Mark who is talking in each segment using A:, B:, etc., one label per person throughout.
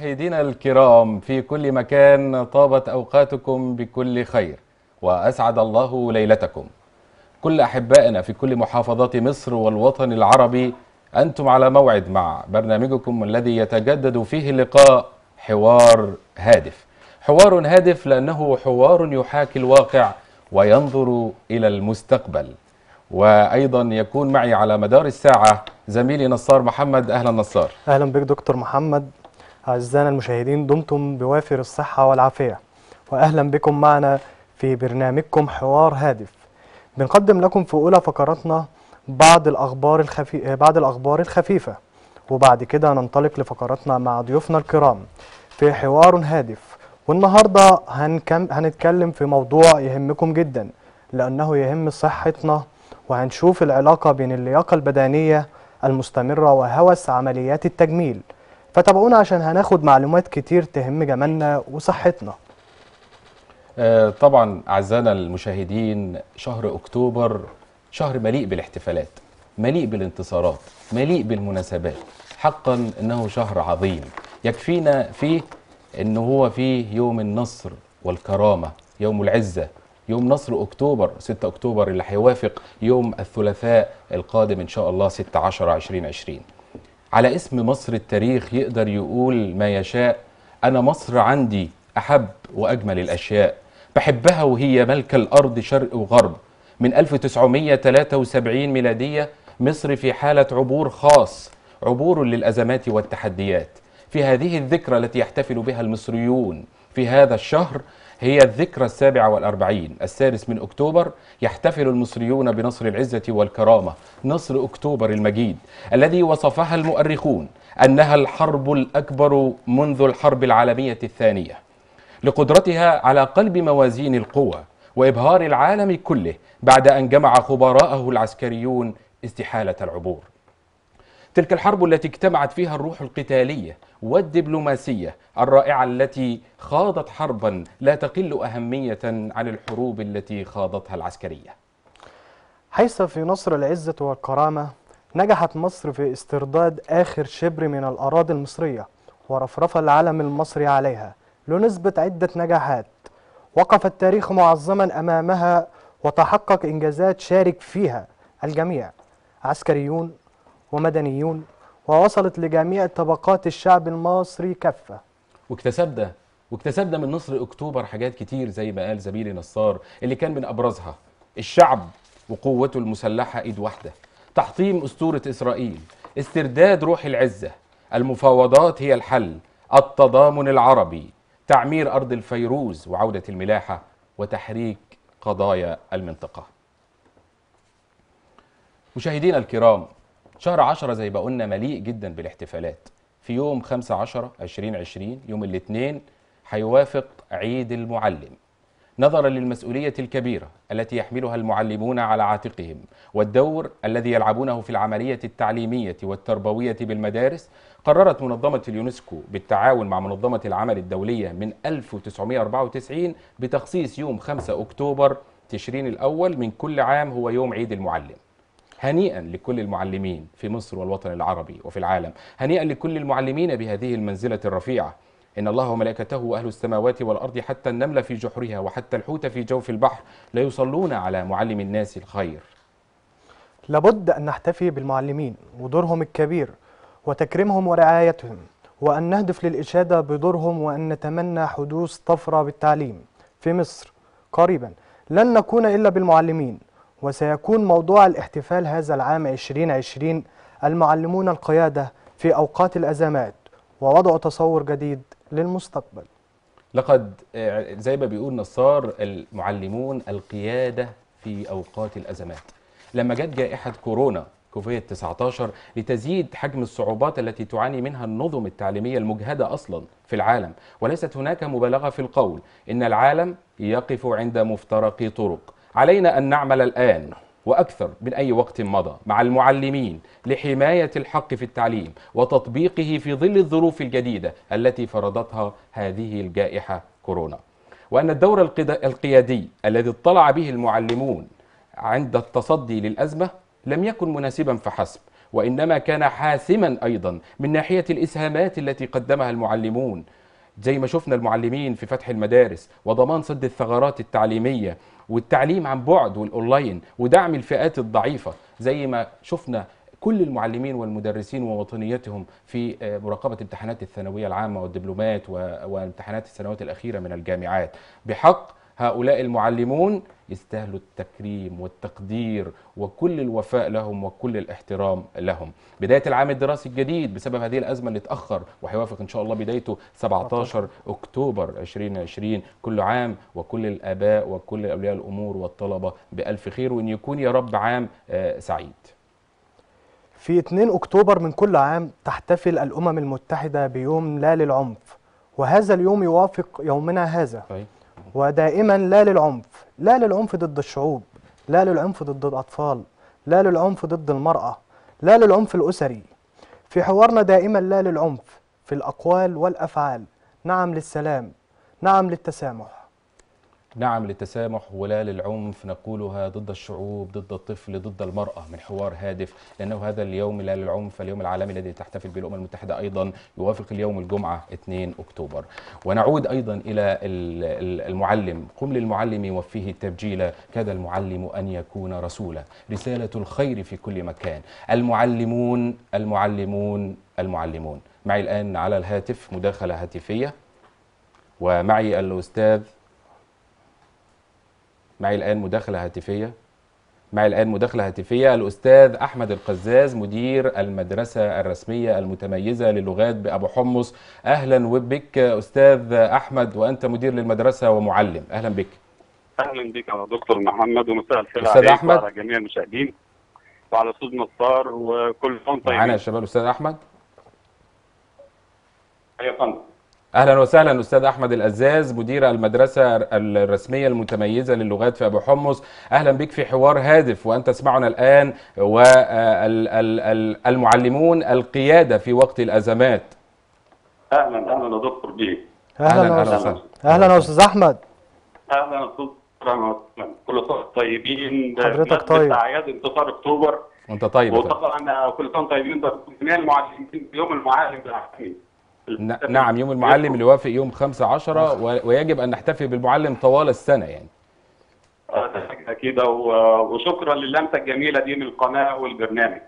A: مشاهدينا الكرام في كل مكان طابت أوقاتكم بكل خير وأسعد الله ليلتكم. كل أحبائنا في كل محافظات مصر والوطن العربي أنتم على موعد مع برنامجكم الذي يتجدد فيه اللقاء حوار هادف. حوار هادف لأنه حوار يحاكي الواقع وينظر إلى المستقبل. وأيضا يكون معي على مدار الساعة زميلي نصار محمد. أهلا نصار.
B: أهلا بك دكتور محمد. أعزائنا المشاهدين دمتم بوافر الصحة والعافية. واهلا بكم معنا في برنامجكم حوار هادف. بنقدم لكم في أولى فقراتنا بعض الأخبار الخفي... بعض الأخبار الخفيفة. وبعد كده ننطلق لفقراتنا مع ضيوفنا الكرام في حوار هادف. والنهاردة هنكم... هنتكلم في موضوع يهمكم جدا لأنه يهم صحتنا وهنشوف العلاقة بين اللياقة البدنية المستمرة وهوس عمليات التجميل. فتابعونا عشان هناخد معلومات كتير تهم جمالنا وصحتنا.
A: آه، طبعا أعزائنا المشاهدين شهر أكتوبر شهر مليء بالاحتفالات مليء بالانتصارات مليء بالمناسبات. حقا إنه شهر عظيم. يكفينا فيه إنه هو فيه يوم النصر والكرامة يوم العزة يوم نصر أكتوبر 6 أكتوبر اللي هيوافق يوم الثلاثاء القادم إن شاء الله 16 2020 على اسم مصر التاريخ يقدر يقول ما يشاء أنا مصر عندي أحب وأجمل الأشياء. بحبها وهي ملك الأرض شرق وغرب. من 1973 ميلادية مصر في حالة عبور خاص عبور للأزمات والتحديات. في هذه الذكرى التي يحتفل بها المصريون في هذا الشهر هي الذكرى السابعة والأربعين. السادس من أكتوبر يحتفل المصريون بنصر العزة والكرامة. نصر أكتوبر المجيد الذي وصفها المؤرخون أنها الحرب الأكبر منذ الحرب العالمية الثانية. لقدرتها على قلب موازين القوى وإبهار العالم كله بعد أن جمع خبراءه العسكريون استحالة العبور. تلك الحرب التي اجتمعت فيها الروح القتالية والدبلوماسية الرائعة التي خاضت حربا لا تقل أهمية عن الحروب التي خاضتها العسكرية.
B: حيث في نصر العزة والكرامة نجحت مصر في استرداد آخر شبر من الأراضي المصرية ورفرف العلم المصري عليها لنسبة عدة نجاحات. وقف التاريخ معظما أمامها وتحقق إنجازات شارك فيها الجميع. عسكريون ومدنيون ووصلت لجميع طبقات الشعب المصري كافة
A: واكتسبنا واكتسبنا من نصر أكتوبر حاجات كتير زي ما قال زميلي نصار اللي كان من أبرزها. الشعب وقوته المسلحة إيد واحدة. تحطيم أسطورة إسرائيل استرداد روح العزة. المفاوضات هي الحل التضامن العربي تعمير أرض الفيروز وعودة الملاحة وتحريك قضايا المنطقة. مشاهدينا الكرام شهر عشرة زي ما قلنا مليء جدا بالاحتفالات. في يوم 5 10 2020 يوم الاثنين هيوافق عيد المعلم. نظرا للمسؤولية الكبيرة التي يحملها المعلمون على عاتقهم والدور الذي يلعبونه في العملية التعليمية والتربوية بالمدارس قررت منظمة اليونسكو بالتعاون مع منظمة العمل الدولية من 1994 بتخصيص يوم 5 أكتوبر تشرين الأول من كل عام هو يوم عيد المعلم. هنيئا لكل المعلمين في مصر والوطن العربي وفي العالم هنيئا لكل المعلمين بهذه المنزلة الرفيعة. إن الله وملائكته وأهل السماوات والأرض حتى النمل في جحرها وحتى الحوت في جوف البحر لا يصلون على معلم الناس الخير.
B: لابد أن نحتفي بالمعلمين ودورهم الكبير وتكريمهم ورعايتهم وأن نهدف للإشادة بدورهم وأن نتمنى حدوث طفرة بالتعليم في مصر. قريبا لن نكون إلا بالمعلمين. وسيكون موضوع الاحتفال هذا العام 2020 المعلمون القيادة في أوقات الأزمات ووضع تصور جديد للمستقبل.
A: لقد زي ما بيقول نصار المعلمون القيادة في أوقات الأزمات. لما جت جائحة كورونا كوفيد 19 لتزيد حجم الصعوبات التي تعاني منها النظم التعليمية المجهدة أصلا في العالم وليست هناك مبالغة في القول إن العالم يقف عند مفترق طرق. علينا أن نعمل الآن وأكثر من أي وقت مضى مع المعلمين لحماية الحق في التعليم وتطبيقه في ظل الظروف الجديدة التي فرضتها هذه الجائحة كورونا. وأن الدور القيادي الذي اطلع به المعلمون عند التصدي للأزمة لم يكن مناسبا فحسب وإنما كان حاسما أيضا من ناحية الإسهامات التي قدمها المعلمون. زي ما شفنا المعلمين في فتح المدارس وضمان سد الثغرات التعليمية والتعليم عن بعد والأونلاين ودعم الفئات الضعيفة زي ما شفنا كل المعلمين والمدرسين ووطنيتهم في آه، مراقبة امتحانات الثانوية العامة والدبلومات وامتحانات السنوات الأخيرة من الجامعات. بحق هؤلاء المعلمون يستاهلوا التكريم والتقدير وكل الوفاء لهم وكل الاحترام لهم. بداية العام الدراسي الجديد بسبب هذه الأزمة اللي اتأخر وهيوافق إن شاء الله بدايته 17 أكتوبر 2020 كل عام وكل الآباء وكل أولياء الأمور والطلبة بألف خير وإن يكون يا رب عام آه، سعيد.
B: في 2 أكتوبر من كل عام تحتفل الأمم المتحدة بيوم لا للعنف وهذا اليوم يوافق يومنا هذا.
A: طيب.
B: ودائما لا للعنف لا للعنف ضد الشعوب لا للعنف ضد الأطفال لا للعنف ضد المرأة لا للعنف الأسري. في حوارنا دائما لا للعنف في الأقوال والأفعال. نعم للسلام نعم للتسامح.
A: نعم للتسامح ولا للعنف نقولها ضد الشعوب ضد الطفل ضد المرأة من حوار هادف لأنه هذا اليوم لا للعنف اليوم العالمي الذي تحتفل به الأمم المتحدة أيضا يوافق اليوم الجمعة 2 أكتوبر. ونعود أيضا إلى ال- ال- المعلم. قم للمعلم وفيه التبجيل. كاد المعلم أن يكون رسولا. رسالة الخير في كل مكان. المعلمون المعلمون المعلمون. معي الآن على الهاتف مداخلة هاتفية ومعي الأستاذ معي الآن مداخلة هاتفية. معي الآن مداخلة هاتفية الأستاذ أحمد القزاز مدير المدرسة الرسمية المتميزة للغات بأبو حمص. أهلا وبك أستاذ أحمد وأنت مدير للمدرسة ومعلم. أهلا بك.
C: أهلا بك يا دكتور محمد ومساء الخير
A: أستاذ
C: عليك
A: أحمد.
C: وعلى جميع المشاهدين وعلى أستاذ نصار وكل سنه
A: معنا يا
C: طيبين
A: شباب أستاذ أحمد.
C: يا فندم
A: أهلا وسهلا أستاذ أحمد الأزاز مدير المدرسة الرسمية المتميزة للغات في أبو حمص. أهلا بك في حوار هادف وأنت تسمعنا الآن والمعلمون القيادة في وقت الأزمات.
C: أهلا أهلا يا دكتور بيه.
B: أهلا,
A: وسهلا
B: يا
C: أهلا يا أستاذ أهلاً وسهلاً. كل سنه طيبين.
B: حضرتك طيب.
C: اعياد انتصار أكتوبر.
A: وأنت طيب أستاذ.
C: وطبعا كل سنه طيبين. ده جميع المعلمين يوم المعلم العالمي
A: نعم يوم المعلم اللي وافق يوم 5 10 و- ويجب أن نحتفي بالمعلم طوال السنة يعني.
C: آه، ده حاجة كده و- وشكرا للمسة الجميلة دي من القناة والبرنامج.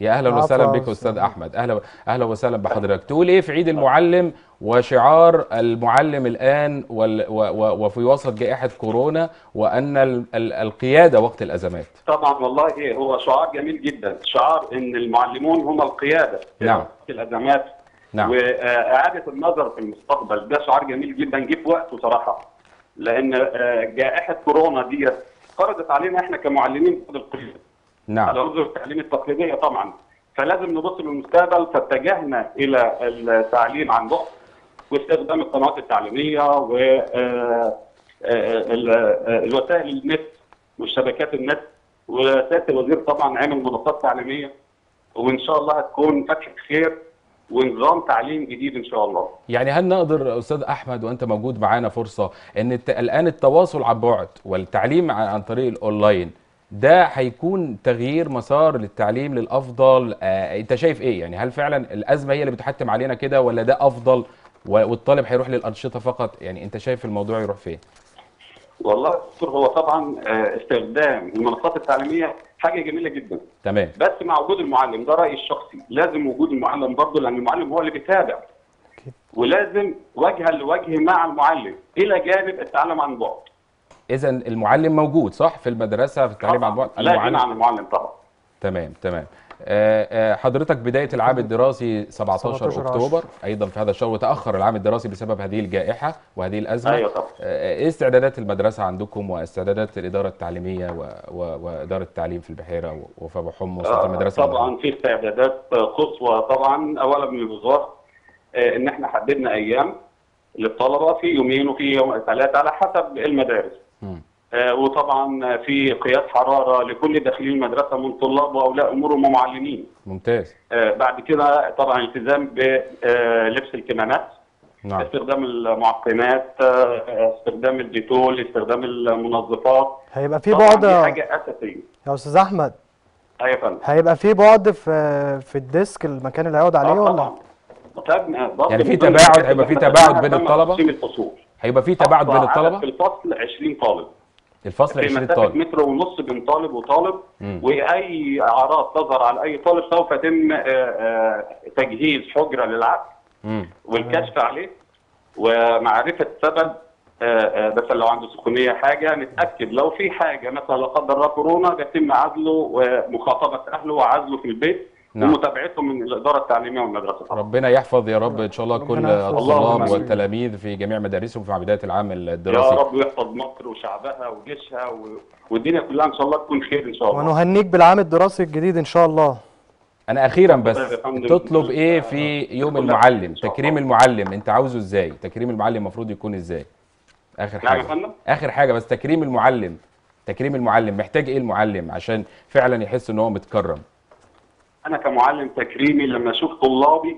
A: يا
B: أهلا
A: وسهلا بك
B: أستاذ.
A: أستاذ أحمد. أهلا أهلا وسهلا بحضرتك. تقول إيه في عيد المعلم وشعار المعلم الآن وال و و وفي وسط جائحة كورونا وأن ال ال القيادة وقت الأزمات؟
C: طبعا والله إيه هو شعار جميل جدا. شعار إن المعلمون هم القيادة في
A: نعم.
C: وقت الأزمات.
A: نعم.
C: وإعادة النظر في المستقبل ده شعار جميل جدا جه في وقته صراحة لأن آه، جائحة كورونا دي فرضت علينا إحنا كمعلمين بعض القيود
A: نعم.
C: على وجه التعليم التقليدية طبعا. فلازم نبص للمستقبل فاتجهنا إلى التعليم عن بعد واستخدام القنوات التعليمية و آه، آه، ال- الوسائل النت والشبكات النت وسياده الوزير طبعا عمل منصات تعليمية. وإن شاء الله هتكون فتحة خير ونظام تعليم جديد إن شاء الله.
A: يعني هل نقدر أستاذ أحمد وأنت موجود معانا فرصة إن. الآن التواصل عن بعد والتعليم عن طريق الأونلاين ده هيكون تغيير مسار للتعليم للأفضل آه أنت شايف إيه يعني هل فعلا الأزمة هي اللي بتحتم علينا كده ولا ده أفضل والطالب هيروح للأنشطة فقط يعني أنت شايف الموضوع يروح فين
C: والله دكتور هو طبعا آه، استخدام المنصات التعليمية حاجة جميلة جدا.
A: تمام.
C: بس مع وجود المعلم ده رأيي الشخصي. لازم وجود المعلم برضه لأن المعلم هو اللي بيتابع. ولازم وجها لوجه مع المعلم إلى جانب التعلم عن بعد.
A: اذا المعلم موجود صح؟ في المدرسة في التعليم عن بعد.
C: لا غنى عن المعلم طبعا.
A: تمام تمام. آه، آه، حضرتك بداية العام الدراسي 17
B: 17
A: أكتوبر أيضا في هذا الشهر وتأخر العام الدراسي بسبب هذه الجائحة وهذه الأزمة.
C: أيوه طبعا.
A: آه، إيه استعدادات المدرسة عندكم واستعدادات الإدارة التعليمية و... و... وإدارة التعليم في البحيرة و- وفي أبو حمص وفي
C: آه،
A: المدرسة
C: طبعا في استعدادات قصوى طبعا. اولا من الوزارة إن إحنا حددنا أيام للطلبة في يومين وفي يوم ثلاثة على حسب المدارس. وطبعا في قياس حرارة لكل داخلين المدرسة من طلاب وأولياء أمور ومعلمين
A: ممتاز.
C: آه، بعد كده طبعا التزام بلبس الكمامات
A: نعم.
C: استخدام المعقمات آه، استخدام الديتول استخدام المنظفات.
B: هيبقى في
C: طبعاً
B: بعد
C: حاجة أساسية.
B: يا أستاذ أحمد.
C: أيوه يا فندم.
B: هيبقى في بعد في في الديسك المكان اللي هيقعد عليه
C: آه
B: ولا؟
C: طبعا.
A: يعني في تباعد، هيبقى في تباعد بين
C: الفصول.
A: هيبقى في تباعد بين الطلبة؟
C: في الفصل 20 طالب.
A: الفصل
C: في
A: 20
C: مسافة
A: طالب
C: متر ونص بين طالب وطالب
A: مم.
C: وأي أعراض تظهر على أي طالب سوف يتم آه، آه، تجهيز حجرة للعقل
A: مم.
C: والكشف عليه ومعرفة سبب آه، آه، مثلا لو عنده سخونية حاجة نتأكد لو في حاجة مثلا لا قدر الله كورونا يتم عزله ومخاطبة أهله وعزله في البيت
A: نعم.
C: ومتابعتهم من الإدارة التعليمية والمدرسة طبعا.
A: ربنا يحفظ يا رب. إن شاء الله كل الطلاب. والتلاميذ في جميع مدارسهم في بداية العام
C: يا
A: الدراسي.
C: رب يحفظ مصر وشعبها وجيشها و... والدنيا كلها إن شاء الله تكون خير إن شاء الله.
B: ونهنيك بالعام الدراسي الجديد إن شاء الله.
A: أنا أخيرا بس
C: يا.
A: تطلب إيه في يوم المعلم؟ تكريم. المعلم. أنت عاوزه إزاي؟ تكريم المعلم المفروض يكون إزاي؟ آخر
C: نعم يا حاجة.
A: آخر حاجة بس تكريم المعلم. تكريم المعلم. محتاج إيه المعلم؟ عشان فعلا يحس إن هو متكرم.
C: أنا كمعلم تكريمي لما أشوف طلابي.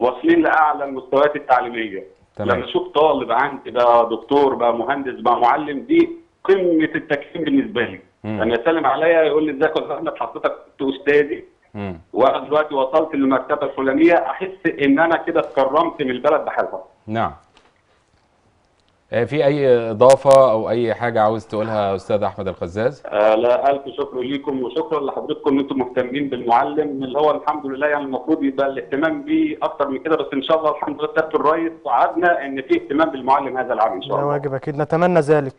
C: واصلين لأعلى المستويات التعليمية
A: تمام.
C: لما أشوف طالب عندي بقى دكتور بقى مهندس بقى معلم دي قمة التكريم بالنسبة لي. لما يسلم عليا يقول لي إزيك يا أحمد حضرتك كنت
A: أستاذي.
C: وأنا دلوقتي وصلت للمرتبه الفلانية أحس إن أنا كده اتكرمت من البلد بحالها
A: نعم في أي إضافة أو أي حاجة عاوز تقولها أستاذ أحمد القزاز
C: آه لا ألف شكر ليكم وشكرا لحضرتكم. ان أنتم مهتمين بالمعلم اللي هو الحمد لله. يعني المفروض يبقى الاهتمام بيه أكتر من كده بس إن شاء الله الحمد لله سياده الرئيس وعدنا إن في اهتمام بالمعلم هذا العام إن شاء
B: ده
C: الله.
B: واجب أكيد. نتمنى ذلك.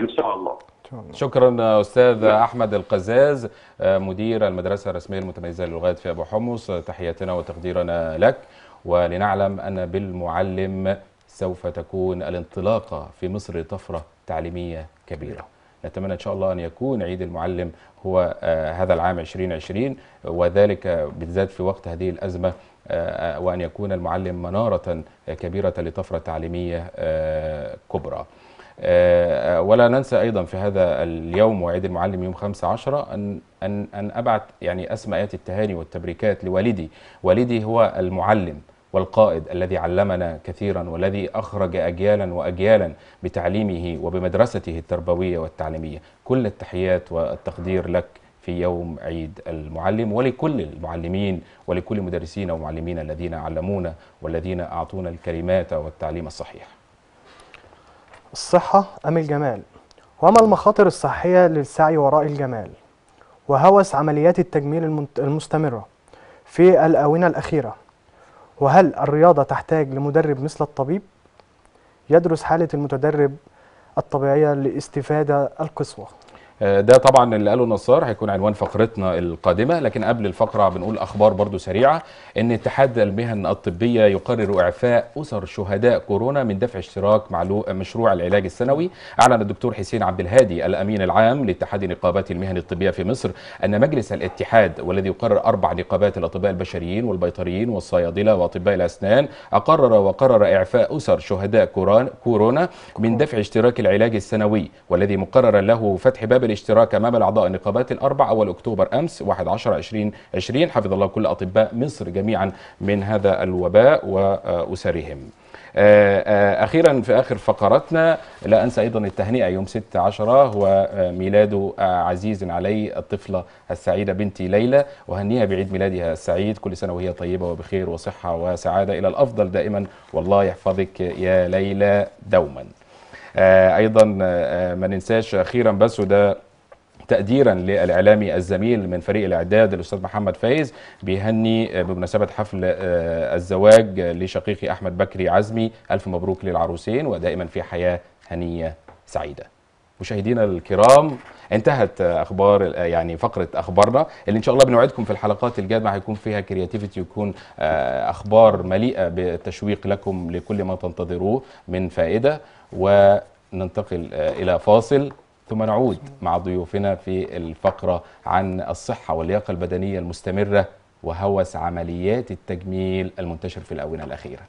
C: إن شاء الله.
B: إن شاء الله.
A: شكرا أستاذ أحمد القزاز آه، مدير المدرسة الرسمية المتميزة للغات في أبو حمص. آه، تحياتنا وتقديرنا لك. ولنعلم أن بالمعلم سوف تكون الانطلاقة في مصر طفرة تعليمية كبيرة. نتمنى إن شاء الله أن يكون عيد المعلم هو آه، هذا العام 2020 وذلك بالذات في وقت هذه الأزمة آه، وأن يكون المعلم منارة كبيرة لطفرة تعليمية آه، كبرى. آه، ولا ننسى أيضا في هذا اليوم وعيد المعلم يوم 15 أن أن أن ابعت يعني أسماءات التهاني والتبريكات لوالدي، والدي هو المعلم. والقائد الذي علمنا كثيرا والذي أخرج اجيالا واجيالا بتعليمه وبمدرسته التربوية والتعليمية، كل التحيات والتقدير لك في يوم عيد المعلم ولكل المعلمين ولكل مدرسين ومعلمين الذين علمونا والذين أعطونا الكلمات والتعليم الصحيح.
B: الصحة أم الجمال؟ وما المخاطر الصحية للسعي وراء الجمال؟ وهوس عمليات التجميل المستمرة في الآونة الأخيرة. وهل الرياضة تحتاج لمدرب مثل الطبيب؟ يدرس حالة المتدرب الطبيعية لاستفادة القصوى
A: ده طبعا اللي قاله نصار هيكون عنوان فقرتنا القادمة. لكن قبل الفقرة بنقول أخبار برضو سريعة. إن اتحاد المهن الطبية يقرر إعفاء أسر شهداء كورونا من دفع اشتراك معلو... مشروع العلاج السنوي. أعلن الدكتور حسين عبد الهادي الأمين العام لاتحاد نقابات المهن الطبية في مصر أن مجلس الاتحاد والذي يقرر أربع نقابات الأطباء البشريين والبيطريين والصيادلة وأطباء الأسنان أقرر وقرر إعفاء أسر شهداء كورونا من دفع اشتراك العلاج السنوي والذي مقرر له فتح باب الاشتراك امام الاعضاء النقابات الأربع أول أكتوبر أمس 1 10 2020 حفظ الله كل أطباء مصر جميعا من هذا الوباء وأسرهم. آه، آه، أخيرا في آخر فقراتنا لا أنسى أيضا التهنئة يوم 6 10 هو آه، ميلاد عزيز علي الطفلة السعيدة بنتي ليلى وهنيها بعيد ميلادها السعيد كل سنة وهي طيبة وبخير وصحة وسعادة إلى الأفضل دائما والله يحفظك يا ليلى دوما. آه، أيضا آه، ما ننساش أخيرا بس وده تقديرا للإعلامي الزميل من فريق الإعداد الأستاذ محمد فايز بيهني آه، بمناسبة حفل آه، الزواج لشقيقي أحمد بكري عزمي. ألف مبروك للعروسين ودائما في حياة هنية سعيدة. مشاهدينا الكرام انتهت أخبار يعني فقرة أخبارنا اللي إن شاء الله بنوعدكم في الحلقات القادمه هيكون فيها كرياتيفيتي ويكون آه، أخبار مليئة بالتشويق لكم لكل ما تنتظروه من فائدة وننتقل آه، إلى فاصل ثم نعود مع ضيوفنا في الفقرة عن الصحة واللياقة البدنية المستمرة وهوس عمليات التجميل المنتشر في الآونة الأخيرة.